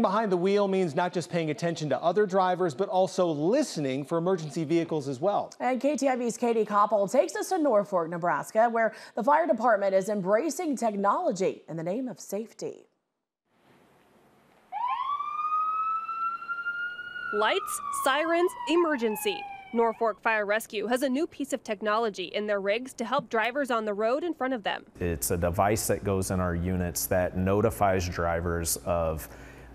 Behind the wheel means not just paying attention to other drivers, but also listening for emergency vehicles as well. And KTIV's Katie Copple takes us to Norfolk, Nebraska, where the fire department is embracing technology in the name of safety. Lights, sirens, emergency. Norfolk Fire Rescue has a new piece of technology in their rigs to help drivers on the road in front of them. It's a device that goes in our units that notifies drivers of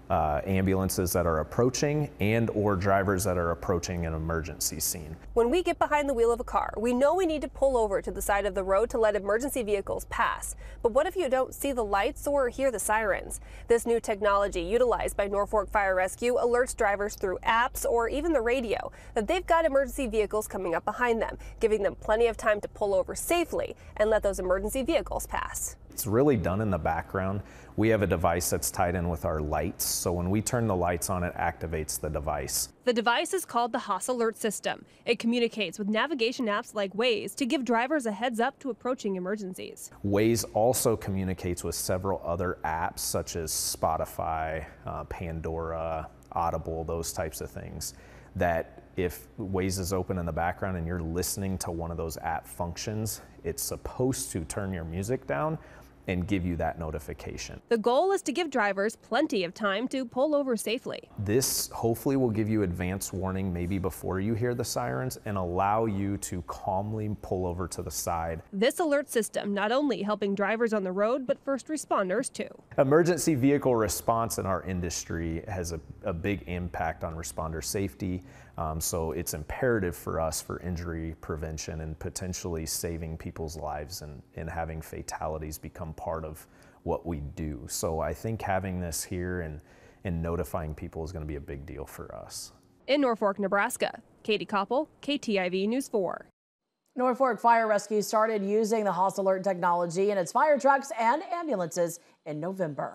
uh, ambulances that are approaching and or drivers that are approaching an emergency scene. When we get behind the wheel of a car, we know we need to pull over to the side of the road to let emergency vehicles pass. But what if you don't see the lights or hear the sirens? This new technology utilized by Norfolk Fire Rescue alerts drivers through apps or even the radio that they've got emergency vehicles coming up behind them, giving them plenty of time to pull over safely and let those emergency vehicles pass. It's really done in the background. We have a device that's tied in with our lights, so when we turn the lights on, it activates the device. The device is called the Haas Alert System. It communicates with navigation apps like Waze to give drivers a heads up to approaching emergencies. Waze also communicates with several other apps such as Spotify, uh, Pandora, Audible, those types of things that if Waze is open in the background and you're listening to one of those app functions, it's supposed to turn your music down and give you that notification. The goal is to give drivers plenty of time to pull over safely. This hopefully will give you advance warning maybe before you hear the sirens and allow you to calmly pull over to the side. This alert system not only helping drivers on the road, but first responders too. Emergency vehicle response in our industry has a, a big impact on responder safety. Um, so it's imperative for us for injury prevention and potentially saving people's lives and, and having fatalities become part of what we do. So I think having this here and, and notifying people is going to be a big deal for us. In Norfolk, Nebraska, Katie Copple, KTIV News 4. Norfolk Fire Rescue started using the Haas Alert technology in its fire trucks and ambulances in November.